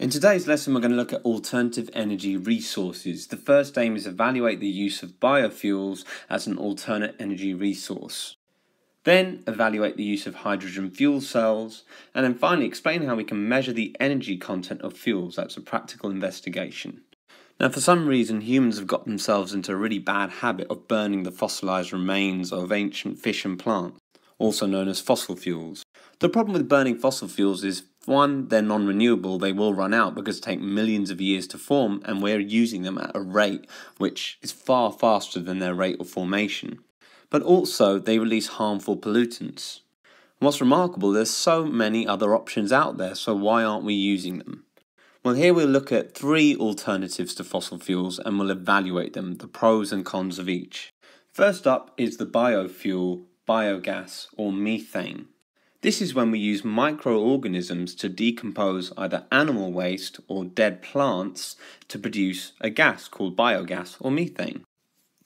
In today's lesson, we're going to look at alternative energy resources. The first aim is evaluate the use of biofuels as an alternate energy resource. Then evaluate the use of hydrogen fuel cells, and then finally explain how we can measure the energy content of fuels. That's a practical investigation. Now, for some reason, humans have got themselves into a really bad habit of burning the fossilized remains of ancient fish and plants, also known as fossil fuels. The problem with burning fossil fuels is one, they're non renewable, they will run out because it takes millions of years to form, and we're using them at a rate which is far faster than their rate of formation. But also, they release harmful pollutants. what's remarkable, there's so many other options out there, so why aren't we using them? Well, here we'll look at three alternatives to fossil fuels and we'll evaluate them, the pros and cons of each. First up is the biofuel, biogas, or methane. This is when we use microorganisms to decompose either animal waste or dead plants to produce a gas called biogas or methane.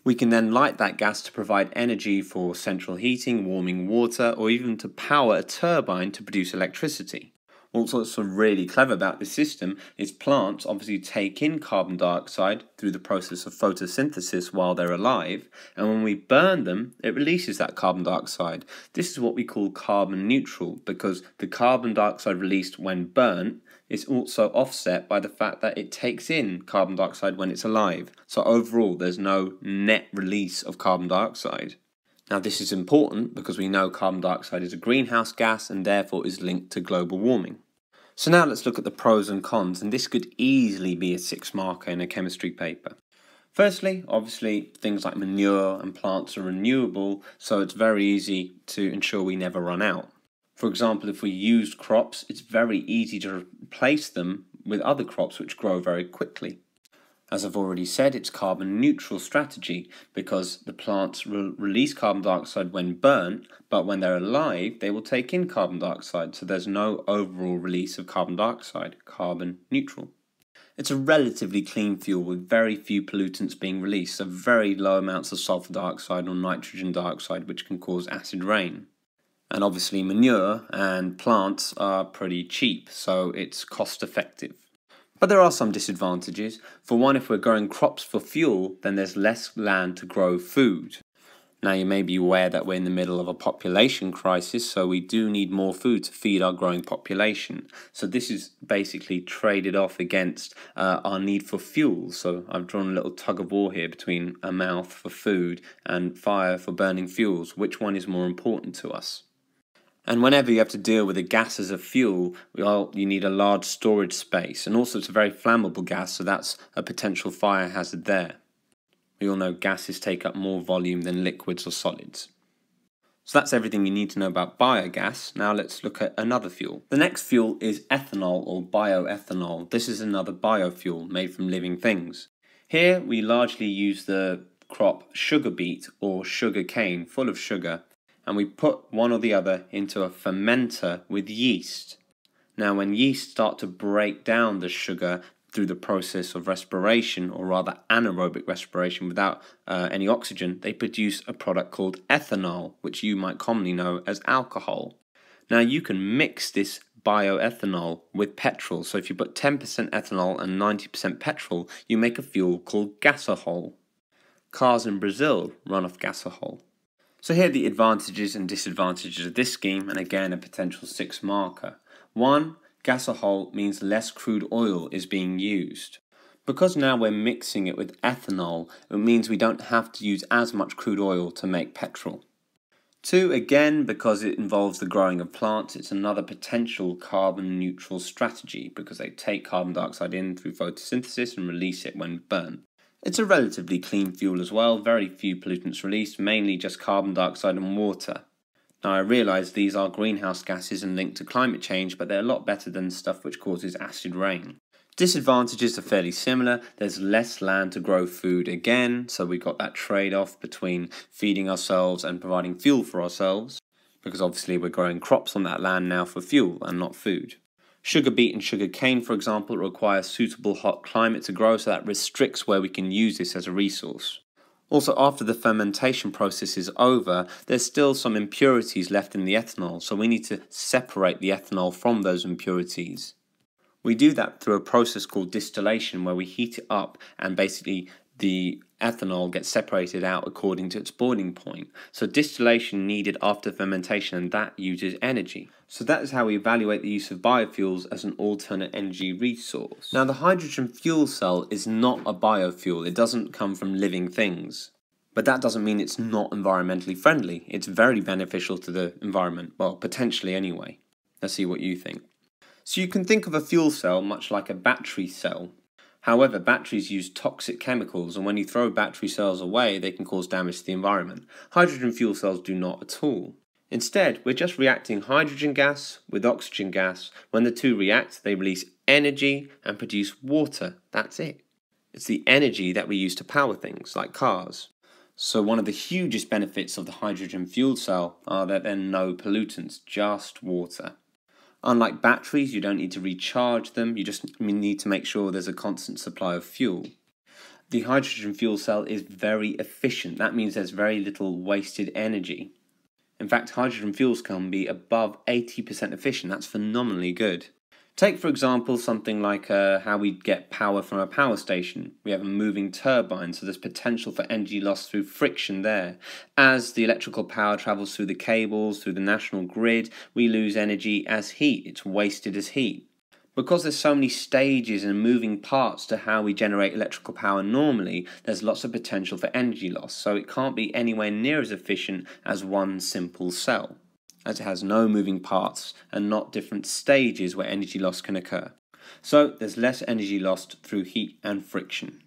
We can then light that gas to provide energy for central heating, warming water, or even to power a turbine to produce electricity. Also, what's really clever about this system is plants obviously take in carbon dioxide through the process of photosynthesis while they're alive, and when we burn them, it releases that carbon dioxide. This is what we call carbon neutral because the carbon dioxide released when burnt is also offset by the fact that it takes in carbon dioxide when it's alive. So overall, there's no net release of carbon dioxide. Now, this is important because we know carbon dioxide is a greenhouse gas and therefore is linked to global warming. So now let's look at the pros and cons, and this could easily be a six marker in a chemistry paper. Firstly, obviously, things like manure and plants are renewable, so it's very easy to ensure we never run out. For example, if we use crops, it's very easy to replace them with other crops which grow very quickly. As I've already said, it's carbon neutral strategy because the plants re release carbon dioxide when burnt, but when they're alive, they will take in carbon dioxide, so there's no overall release of carbon dioxide, carbon neutral. It's a relatively clean fuel with very few pollutants being released, so very low amounts of sulfur dioxide or nitrogen dioxide, which can cause acid rain. And obviously, manure and plants are pretty cheap, so it's cost effective. But there are some disadvantages. For one, if we're growing crops for fuel, then there's less land to grow food. Now, you may be aware that we're in the middle of a population crisis, so we do need more food to feed our growing population. So, this is basically traded off against uh, our need for fuel. So, I've drawn a little tug of war here between a mouth for food and fire for burning fuels. Which one is more important to us? And whenever you have to deal with a gas as a fuel, well, you need a large storage space. And also, it's a very flammable gas, so that's a potential fire hazard there. We all know gases take up more volume than liquids or solids. So that's everything you need to know about biogas. Now let's look at another fuel. The next fuel is ethanol or bioethanol. This is another biofuel made from living things. Here we largely use the crop sugar beet or sugar cane full of sugar and we put one or the other into a fermenter with yeast. Now, when yeast start to break down the sugar through the process of respiration, or rather anaerobic respiration without uh, any oxygen, they produce a product called ethanol, which you might commonly know as alcohol. Now, you can mix this bioethanol with petrol. So, if you put 10% ethanol and 90% petrol, you make a fuel called gasohol. Cars in Brazil run off gasohol. So here are the advantages and disadvantages of this scheme and again a potential six marker. One, gasohol means less crude oil is being used. Because now we're mixing it with ethanol, it means we don't have to use as much crude oil to make petrol. Two, again, because it involves the growing of plants, it's another potential carbon neutral strategy because they take carbon dioxide in through photosynthesis and release it when burnt. It's a relatively clean fuel as well, very few pollutants released, mainly just carbon dioxide and water. Now I realise these are greenhouse gases and linked to climate change, but they're a lot better than stuff which causes acid rain. Disadvantages are fairly similar. There's less land to grow food again, so we've got that trade off between feeding ourselves and providing fuel for ourselves, because obviously we're growing crops on that land now for fuel and not food. Sugar beet and sugar cane, for example, require suitable hot climate to grow, so that restricts where we can use this as a resource. Also, after the fermentation process is over, there's still some impurities left in the ethanol, so we need to separate the ethanol from those impurities. We do that through a process called distillation where we heat it up and basically the ethanol gets separated out according to its boiling point. So distillation needed after fermentation and that uses energy. So that is how we evaluate the use of biofuels as an alternate energy resource. Now the hydrogen fuel cell is not a biofuel. It doesn't come from living things. But that doesn't mean it's not environmentally friendly. It's very beneficial to the environment. Well, potentially anyway. Let's see what you think. So you can think of a fuel cell much like a battery cell. However, batteries use toxic chemicals, and when you throw battery cells away, they can cause damage to the environment. Hydrogen fuel cells do not at all. Instead, we're just reacting hydrogen gas with oxygen gas. When the two react, they release energy and produce water. That's it. It's the energy that we use to power things like cars. So, one of the hugest benefits of the hydrogen fuel cell are that there are no pollutants, just water. Unlike batteries, you don't need to recharge them, you just need to make sure there's a constant supply of fuel. The hydrogen fuel cell is very efficient. That means there's very little wasted energy. In fact, hydrogen fuels can be above 80% efficient. That's phenomenally good. Take, for example, something like uh, how we get power from a power station. We have a moving turbine, so there's potential for energy loss through friction there. As the electrical power travels through the cables, through the national grid, we lose energy as heat. It's wasted as heat. Because there's so many stages and moving parts to how we generate electrical power normally, there's lots of potential for energy loss, so it can't be anywhere near as efficient as one simple cell as it has no moving parts and not different stages where energy loss can occur. So there's less energy lost through heat and friction.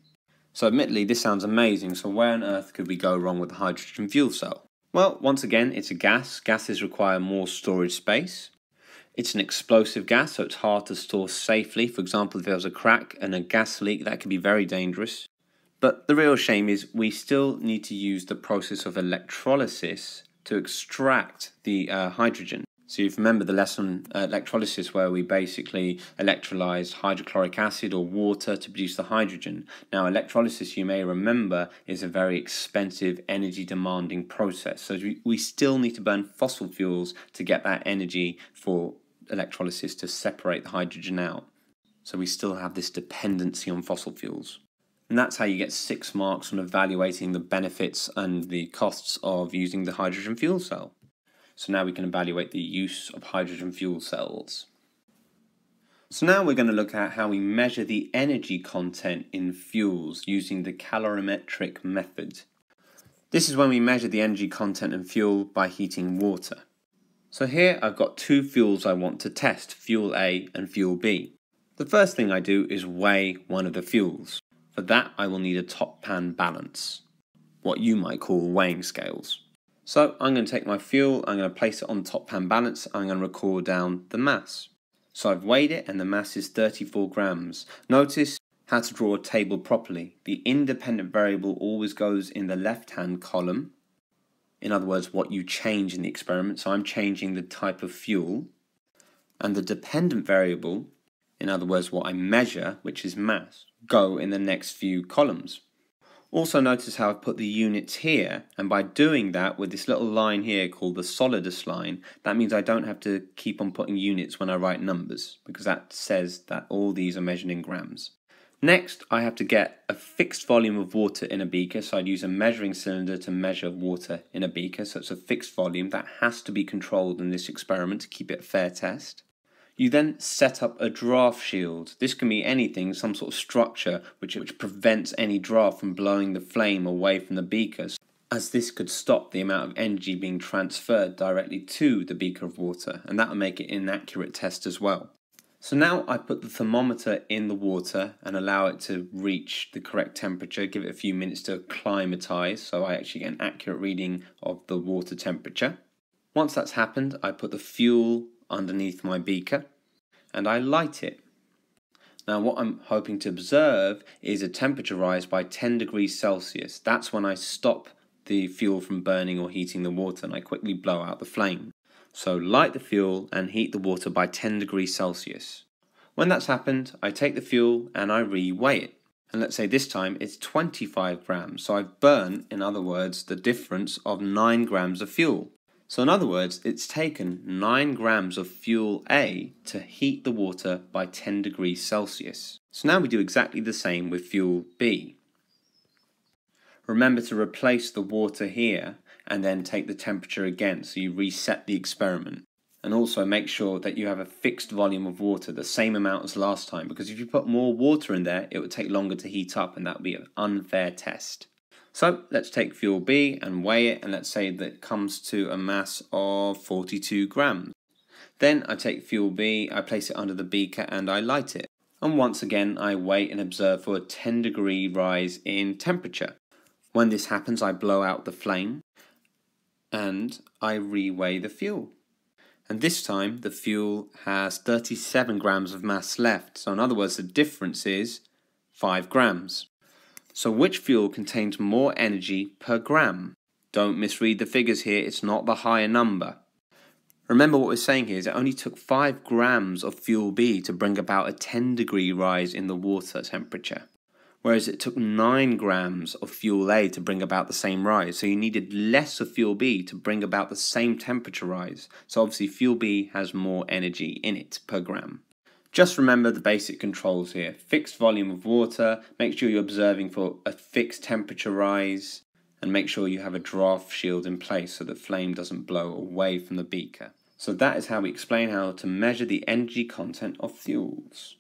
So admittedly this sounds amazing, so where on earth could we go wrong with a hydrogen fuel cell? Well, once again, it's a gas. Gases require more storage space. It's an explosive gas, so it's hard to store safely. For example, if there was a crack and a gas leak, that could be very dangerous. But the real shame is we still need to use the process of electrolysis to extract the uh, hydrogen. So you remember the lesson uh, electrolysis where we basically electrolyzed hydrochloric acid or water to produce the hydrogen. Now electrolysis you may remember is a very expensive energy demanding process. So we, we still need to burn fossil fuels to get that energy for electrolysis to separate the hydrogen out. So we still have this dependency on fossil fuels. And that's how you get six marks on evaluating the benefits and the costs of using the hydrogen fuel cell. So now we can evaluate the use of hydrogen fuel cells. So now we're going to look at how we measure the energy content in fuels using the calorimetric method. This is when we measure the energy content in fuel by heating water. So here I've got two fuels I want to test, fuel A and fuel B. The first thing I do is weigh one of the fuels. For that, I will need a top pan balance, what you might call weighing scales. So I'm going to take my fuel, I'm going to place it on top pan balance, I'm going to record down the mass. So I've weighed it and the mass is 34 grams. Notice how to draw a table properly. The independent variable always goes in the left hand column. In other words, what you change in the experiment. So I'm changing the type of fuel. And the dependent variable, in other words, what I measure, which is mass, go in the next few columns. Also notice how I've put the units here, and by doing that with this little line here called the solidus line, that means I don't have to keep on putting units when I write numbers, because that says that all these are measured in grams. Next, I have to get a fixed volume of water in a beaker, so I'd use a measuring cylinder to measure water in a beaker, so it's a fixed volume that has to be controlled in this experiment to keep it a fair test. You then set up a draft shield. This can be anything, some sort of structure which, which prevents any draft from blowing the flame away from the beakers, as this could stop the amount of energy being transferred directly to the beaker of water, and that would make it an inaccurate test as well. So now I put the thermometer in the water and allow it to reach the correct temperature, give it a few minutes to acclimatize so I actually get an accurate reading of the water temperature. Once that's happened, I put the fuel underneath my beaker and I light it. Now what I'm hoping to observe is a temperature rise by 10 degrees Celsius. That's when I stop the fuel from burning or heating the water and I quickly blow out the flame. So light the fuel and heat the water by 10 degrees Celsius. When that's happened, I take the fuel and I re-weigh it. And let's say this time it's 25 grams. So I've burned, in other words, the difference of 9 grams of fuel. So in other words, it's taken 9 grams of fuel A to heat the water by 10 degrees Celsius. So now we do exactly the same with fuel B. Remember to replace the water here and then take the temperature again so you reset the experiment. And also make sure that you have a fixed volume of water, the same amount as last time, because if you put more water in there, it would take longer to heat up and that would be an unfair test. So let's take fuel B and weigh it and let's say that it comes to a mass of 42 grams. Then I take fuel B, I place it under the beaker and I light it. And once again I wait and observe for a 10 degree rise in temperature. When this happens I blow out the flame and I reweigh the fuel. And this time the fuel has 37 grams of mass left. So in other words the difference is 5 grams. So which fuel contains more energy per gram? Don't misread the figures here, it's not the higher number. Remember what we're saying here is it only took 5 grams of fuel B to bring about a 10 degree rise in the water temperature. Whereas it took 9 grams of fuel A to bring about the same rise. So you needed less of fuel B to bring about the same temperature rise. So obviously fuel B has more energy in it per gram. Just remember the basic controls here. Fixed volume of water, make sure you're observing for a fixed temperature rise, and make sure you have a draft shield in place so the flame doesn't blow away from the beaker. So that is how we explain how to measure the energy content of fuels.